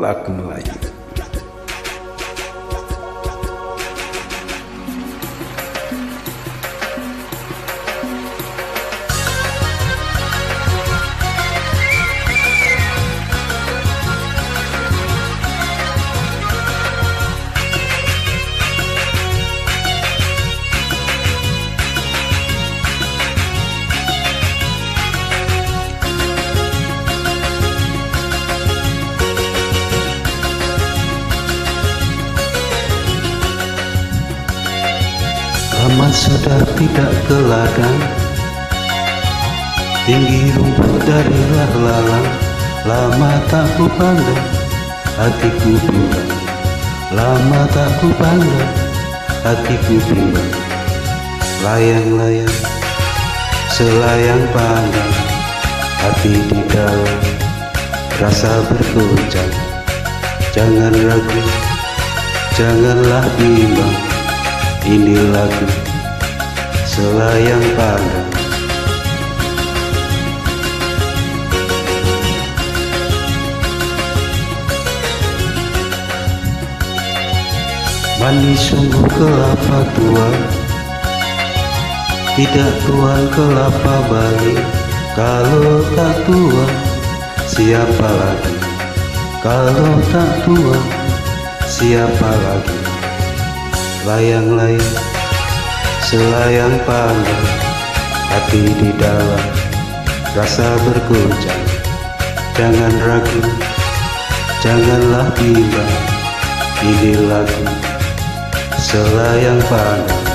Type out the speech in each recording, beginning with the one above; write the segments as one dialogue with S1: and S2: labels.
S1: lagu Melayu.
S2: Lama sudah tidak ke Tinggi rumput dari lalang Lama tak ku pandang Hatiku bimbang. Lama tak ku pandang Hatiku bimbang. Layang-layang Selayang pandang Hati di dalam Rasa bergoncang Jangan ragu Janganlah bimbang ini lagu selayang pandang. Manis sungguh kelapa tuan Tidak tuan kelapa balik. Kalau tak tuan siapa lagi? Kalau tak tuan siapa lagi Layang-layang Selayang pandang Hati di dalam Rasa bergoncang Jangan ragu Janganlah bimbang Ini lagu Selayang pandang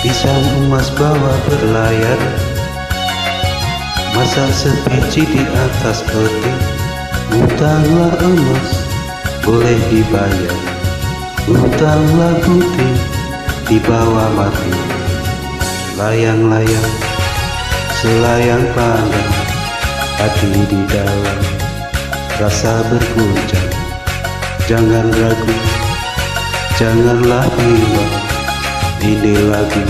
S2: Pisang emas bawa berlayar. Masa sebiji di atas peti. Utanglah emas boleh dibayar. Utanglah putih dibawa mati. Layang-layang selayang pandang Hati di dalam rasa berguncang. Jangan ragu, janganlah bimbang ini lagi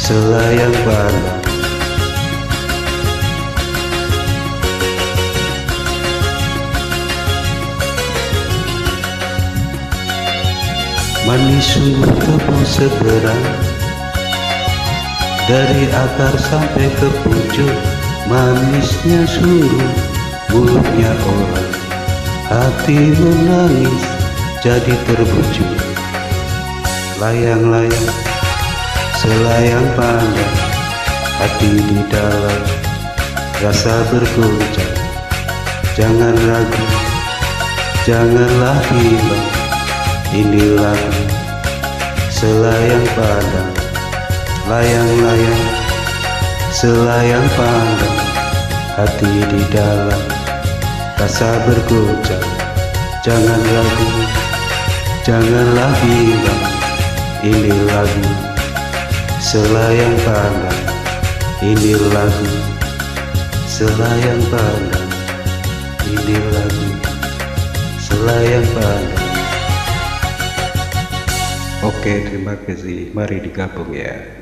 S2: selayang pandang Manis sungguh kebun segera. Dari akar sampai ke pucuk Manisnya sungguh mulutnya orang Hati menangis jadi terbujuk Layang-layang Selayang pandang Hati di dalam Rasa bergoncang Jangan ragu Janganlah bimbang Ini Selayang pandang. Layang-layang Selayang pandang Hati di dalam Rasa bergoncang Jangan ragu Janganlah bimbang ini lagu selayang pandang. Ini lagu selayang pandang. Ini lagu selayang pandang.
S1: Oke terima kasih. Mari digabung ya